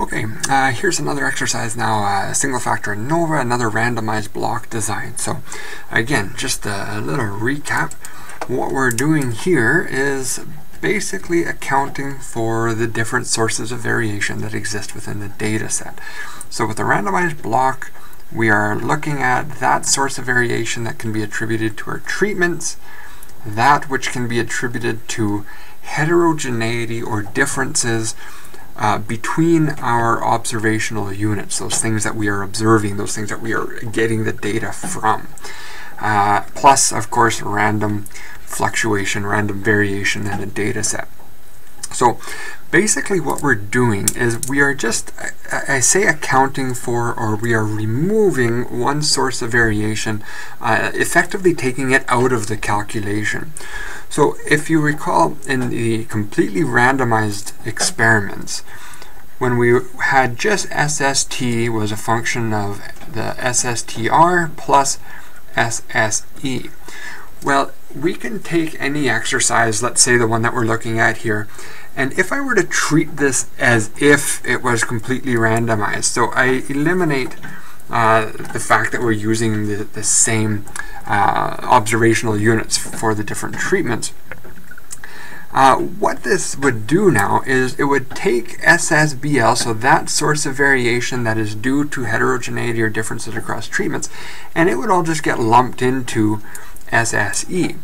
Okay, uh, here's another exercise now, uh, single factor ANOVA, another randomized block design. So again, just a little recap. What we're doing here is basically accounting for the different sources of variation that exist within the data set. So with a randomized block, we are looking at that source of variation that can be attributed to our treatments, that which can be attributed to heterogeneity or differences uh, between our observational units, those things that we are observing, those things that we are getting the data from. Uh, plus, of course, random fluctuation, random variation in the data set. So basically what we're doing is we are just, I, I say accounting for, or we are removing one source of variation, uh, effectively taking it out of the calculation. So if you recall in the completely randomized experiments, when we had just SST was a function of the SSTR plus SSE. Well, we can take any exercise, let's say the one that we're looking at here, and if I were to treat this as if it was completely randomized, so I eliminate uh, the fact that we're using the, the same uh, observational units for the different treatments, uh, what this would do now is it would take SSBL, so that source of variation that is due to heterogeneity or differences across treatments, and it would all just get lumped into SSE.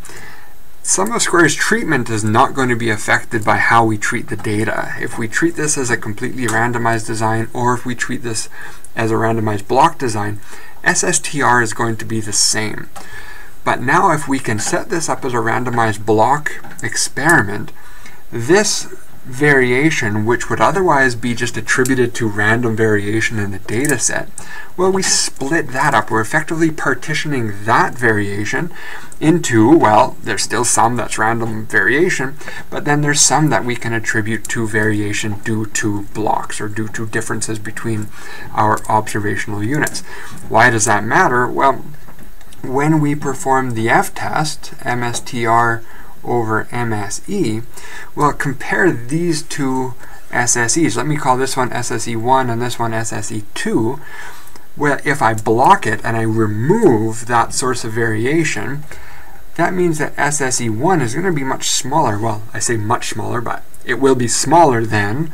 Sum of squares treatment is not going to be affected by how we treat the data. If we treat this as a completely randomized design or if we treat this as a randomized block design, SSTR is going to be the same. But now if we can set this up as a randomized block experiment, this variation, which would otherwise be just attributed to random variation in the data set, well, we split that up. We're effectively partitioning that variation into, well, there's still some that's random variation, but then there's some that we can attribute to variation due to blocks or due to differences between our observational units. Why does that matter? Well, when we perform the f-test, MSTR over MSE, we'll compare these two SSEs. Let me call this one SSE1 and this one SSE2. Well, if I block it and I remove that source of variation, that means that SSE1 is going to be much smaller. Well, I say much smaller, but it will be smaller than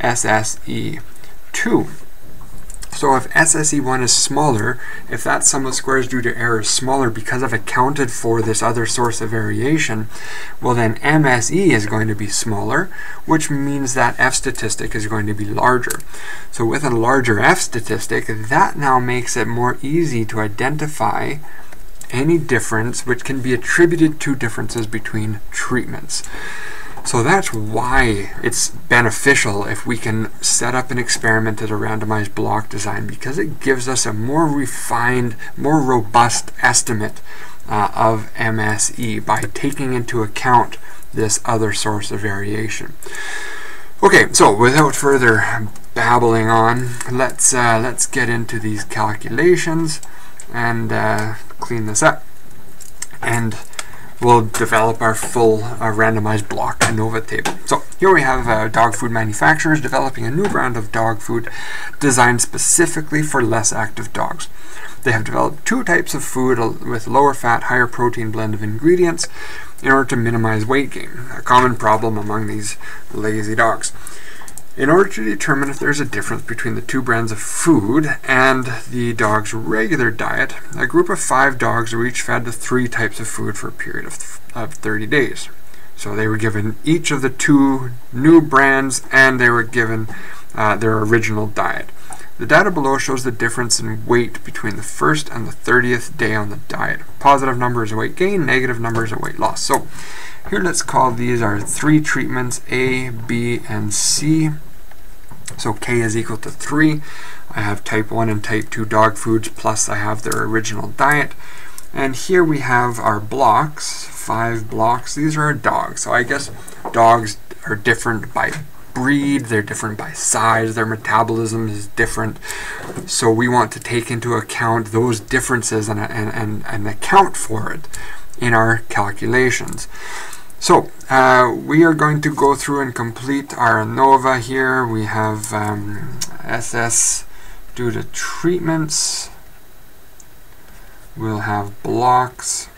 SSE2. So if SSE1 is smaller, if that sum of squares due to error is smaller because I've accounted for this other source of variation, well then MSE is going to be smaller, which means that F statistic is going to be larger. So with a larger F statistic, that now makes it more easy to identify any difference which can be attributed to differences between treatments. So that's why it's beneficial if we can set up an experiment as a randomized block design because it gives us a more refined, more robust estimate uh, of MSE by taking into account this other source of variation. Okay, so without further babbling on, let's uh, let's get into these calculations and uh, clean this up. And we'll develop our full uh, randomized block ANOVA table. So here we have uh, dog food manufacturers developing a new brand of dog food designed specifically for less active dogs. They have developed two types of food with lower fat, higher protein blend of ingredients in order to minimize weight gain, a common problem among these lazy dogs. In order to determine if there's a difference between the two brands of food and the dog's regular diet, a group of five dogs were each fed the three types of food for a period of, of 30 days. So they were given each of the two new brands and they were given uh, their original diet. The data below shows the difference in weight between the first and the 30th day on the diet. Positive number is a weight gain, negative number is a weight loss. So here let's call these our three treatments A, B, and C. So K is equal to 3. I have type 1 and type 2 dog foods plus I have their original diet. And here we have our blocks, five blocks. These are our dogs. So I guess dogs are different by breed, they're different by size, their metabolism is different. So we want to take into account those differences and, and, and, and account for it in our calculations. So, uh, we are going to go through and complete our ANOVA here. We have um, SS due to treatments. We'll have blocks.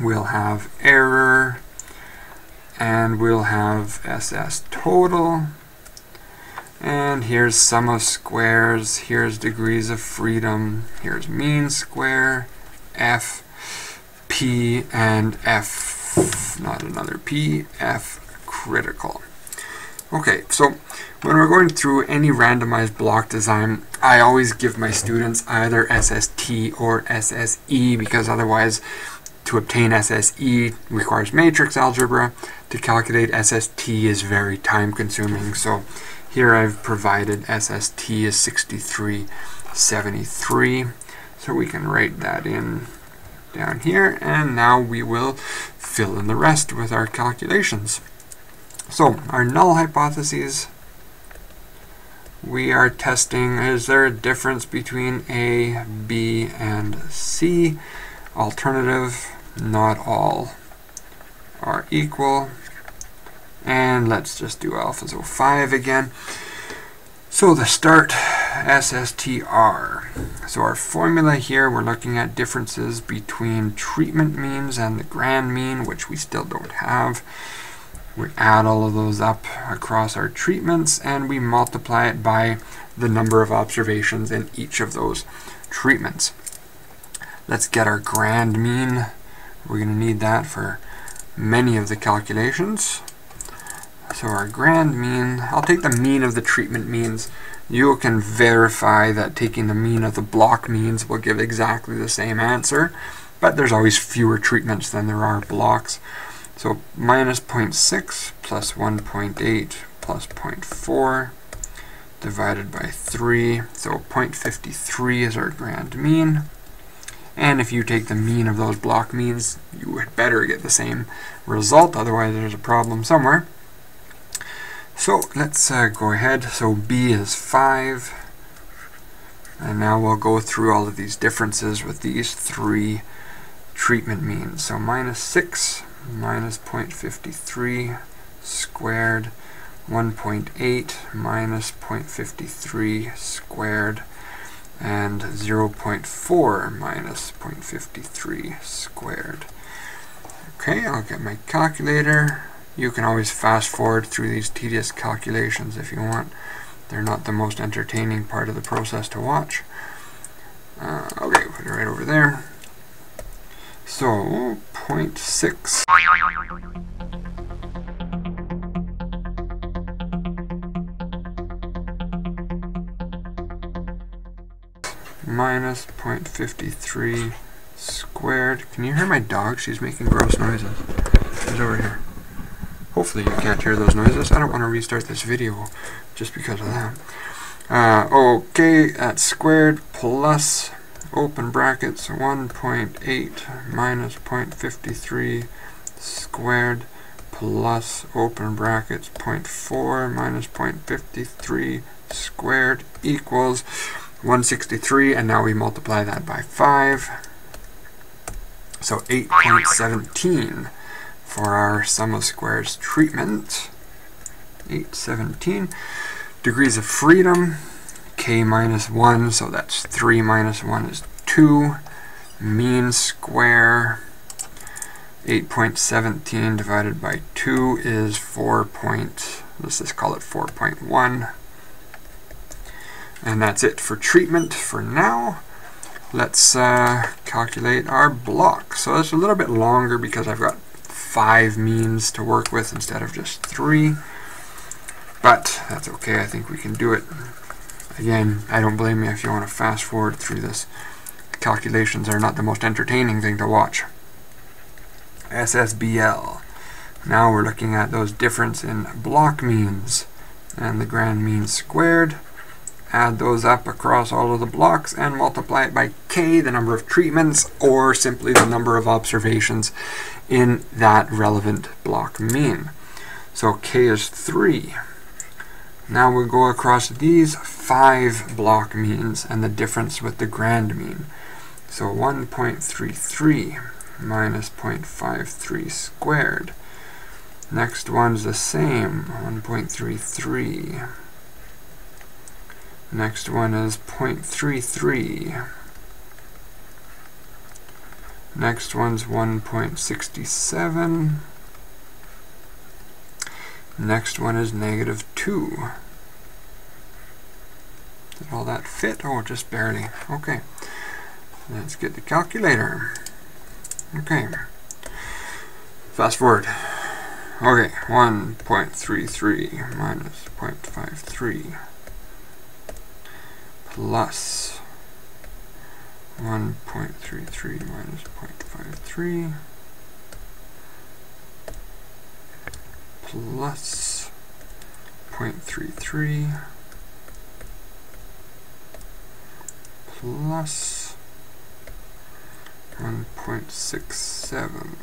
We'll have error. And we'll have SS total. And here's sum of squares. Here's degrees of freedom. Here's mean square, F, P, and F not another P, F critical. Okay, so when we're going through any randomized block design, I always give my students either SST or SSE because otherwise to obtain SSE requires matrix algebra. To calculate SST is very time consuming. So here I've provided SST is 6373. So we can write that in down here and now we will fill in the rest with our calculations. So, our null hypotheses, we are testing, is there a difference between A, B, and C? Alternative, not all are equal. And let's just do alpha so 5 again. So the start SSTR. So our formula here, we're looking at differences between treatment means and the grand mean, which we still don't have. We add all of those up across our treatments and we multiply it by the number of observations in each of those treatments. Let's get our grand mean. We're going to need that for many of the calculations. So our grand mean, I'll take the mean of the treatment means. You can verify that taking the mean of the block means will give exactly the same answer, but there's always fewer treatments than there are blocks. So minus 0.6 plus 1.8 plus 0.4 divided by 3. So 0.53 is our grand mean. And if you take the mean of those block means, you would better get the same result, otherwise there's a problem somewhere. So let's uh, go ahead. So B is 5. And now we'll go through all of these differences with these three treatment means. So minus 6 minus 0.53 squared 1.8 minus 0.53 squared and 0.4 minus 0.53 squared. Okay, I'll get my calculator. You can always fast forward through these tedious calculations if you want. They're not the most entertaining part of the process to watch. Uh, okay, put it right over there. So, 0.6. minus 0.53 squared. Can you hear my dog? She's making gross noises. She's over here. Hopefully you can't hear those noises. I don't want to restart this video just because of that. Uh, okay, that's squared plus open brackets 1.8 minus 0.53 squared plus open brackets 0.4 minus 0.53 squared equals 163 and now we multiply that by 5 so 8.17 for our sum of squares treatment. 817. Degrees of freedom, k minus 1, so that's 3 minus 1 is 2. Mean square, 8.17 divided by 2 is 4. Point, let's just call it 4.1. And that's it for treatment for now. Let's uh, calculate our block. So it's a little bit longer because I've got five means to work with instead of just three. But that's okay, I think we can do it. Again, I don't blame you if you want to fast forward through this. Calculations are not the most entertaining thing to watch. SSBL. Now we're looking at those difference in block means and the grand mean squared add those up across all of the blocks and multiply it by k, the number of treatments, or simply the number of observations in that relevant block mean. So k is 3. Now we go across these five block means and the difference with the grand mean. So 1.33 minus 0.53 squared. Next one's the same, 1.33. Next one is 0.33. Next one's 1.67. Next one is negative 2. Did all that fit? Oh, just barely. Okay. Let's get the calculator. Okay. Fast forward. Okay, 1.33 minus 0.53 plus 1.33 minus 0.53 plus 0.33 plus 1.67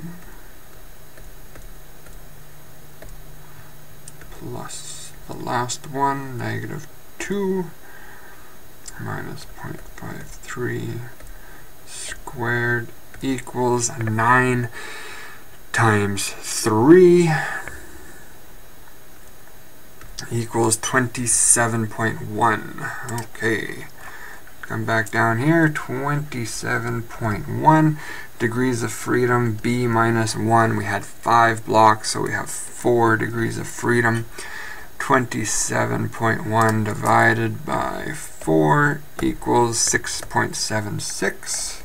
plus the last one, negative 2 minus 0.53 squared equals 9 times 3 equals 27.1. Okay. Come back down here, 27.1 degrees of freedom, B minus 1. We had 5 blocks, so we have 4 degrees of freedom. 27.1 divided by 4 equals 6.76.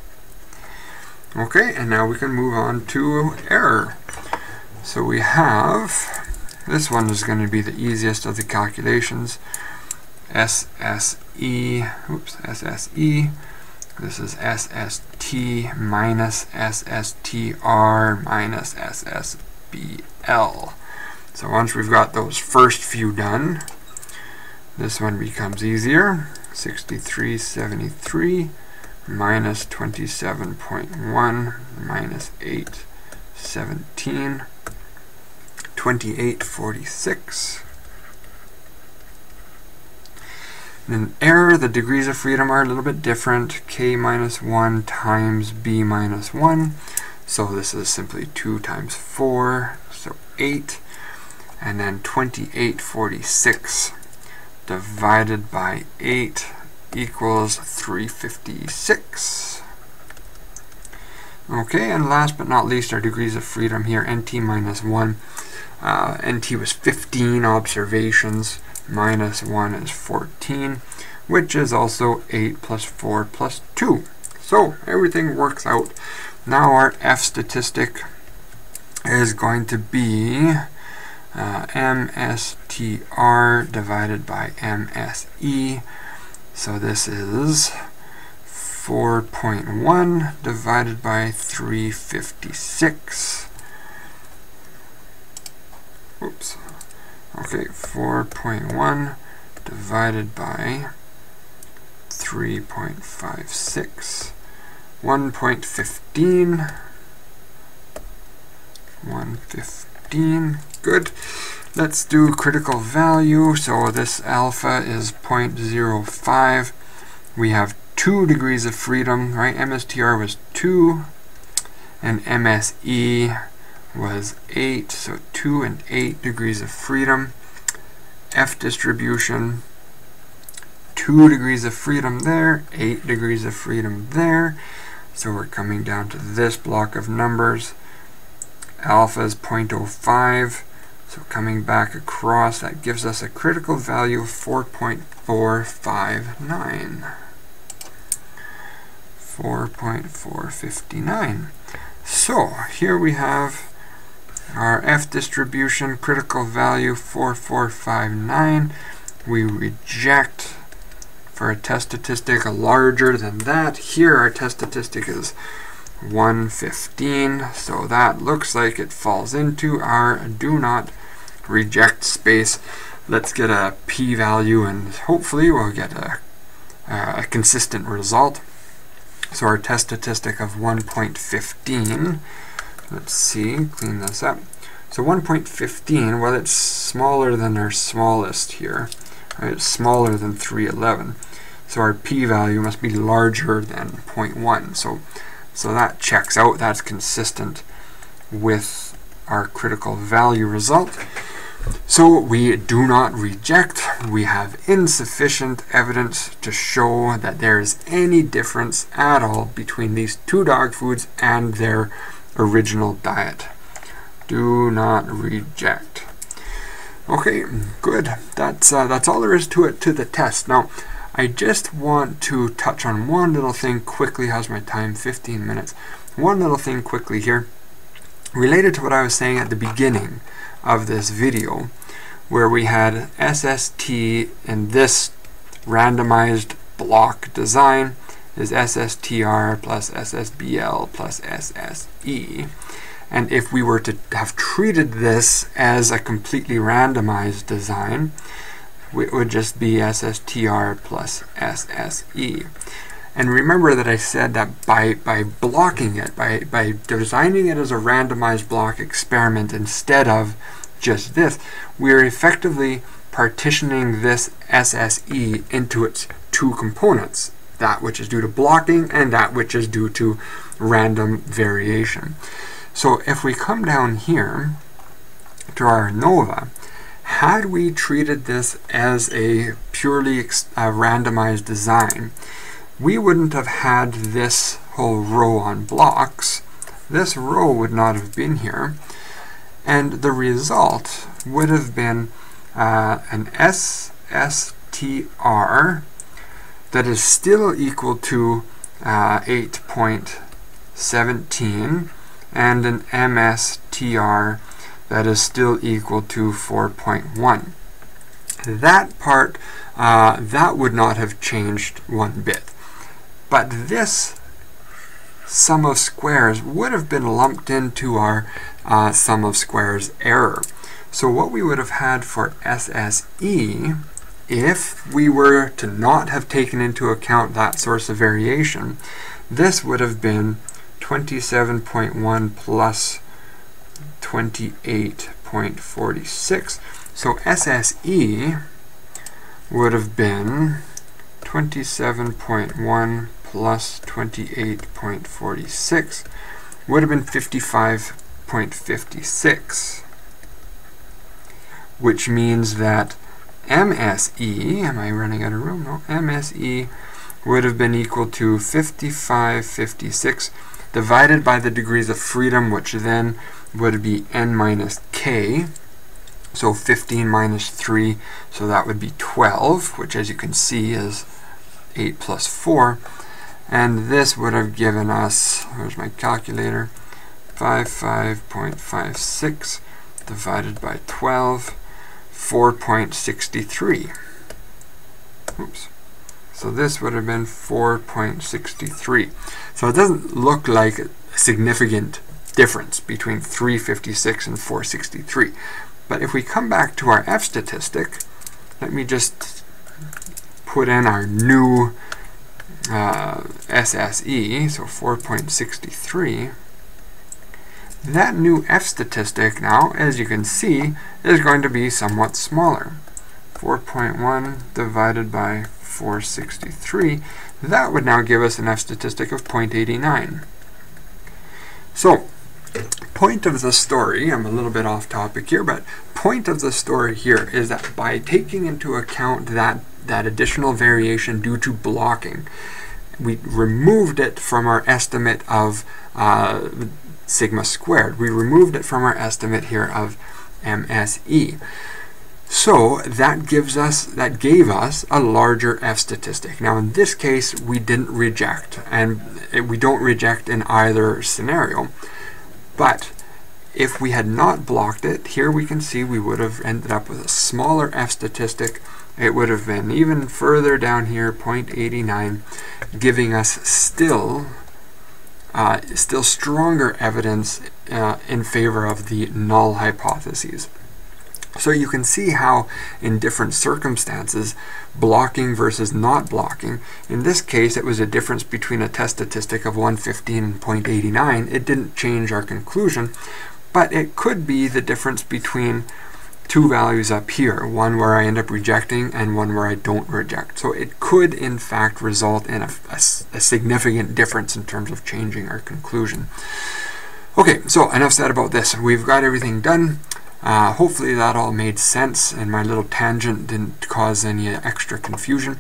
Okay, and now we can move on to error. So we have, this one is going to be the easiest of the calculations. SSE, oops, SSE. This is SST minus SSTR minus SSBL. So once we've got those first few done, this one becomes easier. 6373 minus 27.1 minus 817 2846 In error, the degrees of freedom are a little bit different. k minus 1 times b minus 1. So this is simply 2 times 4, so 8. And then 2846 divided by 8 equals 356. Okay, and last but not least, our degrees of freedom here, nt minus 1. Uh, nt was 15 observations minus 1 is 14, which is also 8 plus 4 plus 2. So everything works out. Now our F statistic is going to be uh, MSTR divided by MSE. So this is 4.1 divided by 356. Oops. Okay, 4.1 divided by 3.56. 1.15. 115. Good. Let's do critical value. So this alpha is 0.05. We have 2 degrees of freedom, right? MSTR was 2, and MSE was 8, so 2 and 8 degrees of freedom. F distribution, 2 degrees of freedom there, 8 degrees of freedom there. So we're coming down to this block of numbers. Alpha is 0.05, so coming back across, that gives us a critical value of 4.459. 4.459. So here we have our F distribution, critical value 4459. We reject for a test statistic larger than that. Here our test statistic is 115, so that looks like it falls into our do not reject space. Let's get a p-value and hopefully we'll get a, a consistent result. So our test statistic of 1.15 Let's see, clean this up. So 1.15, well it's smaller than our smallest here. Right? It's smaller than 311. So our p-value must be larger than 0.1. So So that checks out. That's consistent with our critical value result. So we do not reject. We have insufficient evidence to show that there is any difference at all between these two dog foods and their original diet. Do not reject. Okay, good. That's uh, that's all there is to it to the test. Now, I just want to touch on one little thing quickly. How's my time? 15 minutes. One little thing quickly here, related to what I was saying at the beginning of this video, where we had SST in this randomized block design is SSTR plus SSBL plus SSE. And if we were to have treated this as a completely randomized design, it would just be SSTR plus SSE. And remember that I said that by, by blocking it, by, by designing it as a randomized block experiment instead of just this, we're effectively partitioning this SSE into its two components, that which is due to blocking and that which is due to random variation. So if we come down here to our ANOVA, had we treated this as a purely randomized design, we wouldn't have had this whole row on blocks. This row would not have been here. And the result would have been uh, an SSTR that is still equal to uh, 8.17 and an MSTR that is still equal to 4.1. That part, uh, that would not have changed one bit. But this sum of squares would have been lumped into our uh, sum of squares error. So what we would have had for SSE, if we were to not have taken into account that source of variation, this would have been 27.1 plus 28.46. So SSE would have been 27.1 plus 28.46 would have been 55.56 which means that MSE, am I running out of room? No, MSE would have been equal to 5556 divided by the degrees of freedom, which then would be n minus k. So 15 minus 3, so that would be 12, which as you can see is 8 plus 4. And this would have given us, where's my calculator, 55.56 divided by 12, 4.63. Oops. So this would have been 4.63. So it doesn't look like a significant difference between 356 and 463. But if we come back to our F statistic, let me just put in our new uh, SSE, so 4.63. That new F statistic now, as you can see, is going to be somewhat smaller. 4.1 divided by 463, that would now give us an F statistic of 0.89. So, point of the story, I'm a little bit off topic here, but point of the story here is that by taking into account that, that additional variation due to blocking, we removed it from our estimate of uh, sigma squared. We removed it from our estimate here of MSE. So that gives us that gave us a larger F statistic. Now in this case we didn't reject and we don't reject in either scenario. But if we had not blocked it, here we can see we would have ended up with a smaller F statistic. It would have been even further down here, 0.89, giving us still uh, still stronger evidence uh, in favor of the null hypotheses. So you can see how in different circumstances, blocking versus not blocking, in this case it was a difference between a test statistic of 115 and 0.89. It didn't change our conclusion, but it could be the difference between two values up here, one where I end up rejecting and one where I don't reject. So it could in fact result in a, a, a significant difference in terms of changing our conclusion. Okay, so enough said about this. We've got everything done. Uh, hopefully that all made sense and my little tangent didn't cause any extra confusion.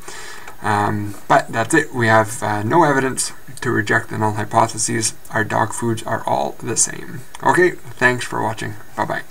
Um, but that's it. We have uh, no evidence to reject the null hypotheses. Our dog foods are all the same. Okay, thanks for watching. Bye-bye.